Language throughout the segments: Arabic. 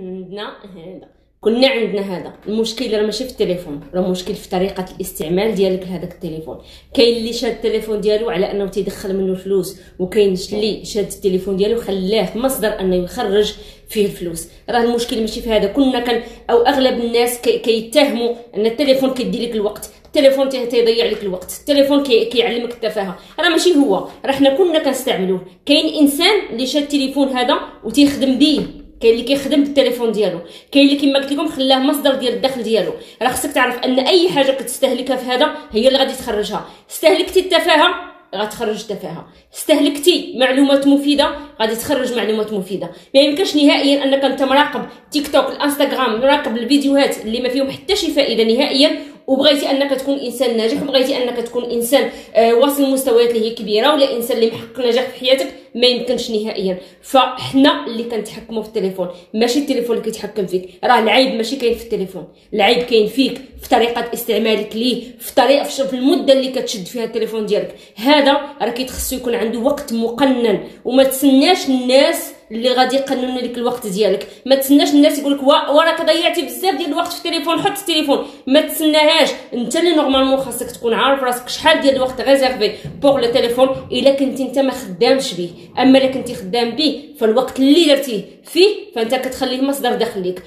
عندنا هذا. كنا عندنا هذا. المشكل راه ماشي في التليفون راه مشكل في طريقة الاستعمال ديالك لهذاك التليفون. كاين اللي شاد التليفون ديالو على أنه تيدخل منه الفلوس وكاين اللي شاد التليفون ديالو خلاه مصدر أنه يخرج فيه الفلوس. راه المشكل ماشي في هذا. كنا كان أو أغلب الناس كيتهموا أن التليفون كيدي لك الوقت التليفون تيضيع لك الوقت التليفون كي كيعلمك التفاهة. راه ماشي هو. راه حنا كنا كنستعملوه. كاين إنسان اللي شاد التليفون هذا وتيخدم به كاين اللي كيخدم بالتليفون ديالو كاين اللي كما قلت لكم خلاه مصدر ديال الدخل ديالو. راه خصك تعرف أن أي حاجة كتستهلكها في هذا هي اللي غادي تخرجها. استهلكتي التفاهة غتخرج تفاهه استهلكتي معلومات مفيدة غادي تخرج معلومات مفيدة. ما يمكنش نهائيا أنك أنت مراقب تيك توك الإنستغرام مراقب الفيديوهات اللي ما فيهم حتى شي فائدة نهائيا. وبغيتي أنك تكون إنسان ناجح وبغيتي أنك تكون إنسان آه واصل مستويات اللي هي كبيرة ولا إنسان اللي محقق نجاح في حياتك ما يمكنش نهائيا. فحنا اللي كنتحكموا في التليفون. ماشي التليفون اللي كيتحكم فيك. راه العيب ماشي كاين في التليفون. العيب كاين فيك في طريقة استعمالك ليه في طريقة في المدة اللي كتشد فيها التليفون ديالك. هذا راه كيتخصو يكون عنده وقت مقنن وما تسناش الناس اللي غادي يقننوا لك الوقت ديالك. ما تسناش الناس يقول لك وراك ضيعتي بزاف ديال الوقت في التليفون حط التليفون. ما تسناهاش. انت اللي normalement خاصك تكون عارف راسك شحال ديال الوقت réservé بوغ لو تليفون إلا كنتي انت ما خدامش به. أما إلا كنتي خدام به فالوقت اللي درتيه فيه فأنت كتخليه مصدر دخل ليك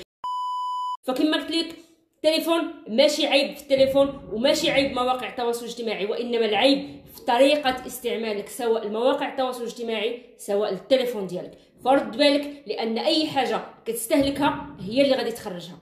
فكما قلت لك التليفون ماشي عيب في التليفون وماشي عيب مواقع التواصل الاجتماعي وإنما العيب في طريقة استعمالك سواء المواقع التواصل الاجتماعي سواء التليفون ديالك. فرد بالك لأن أي حاجة كتستهلكها هي اللي غادي تخرجها.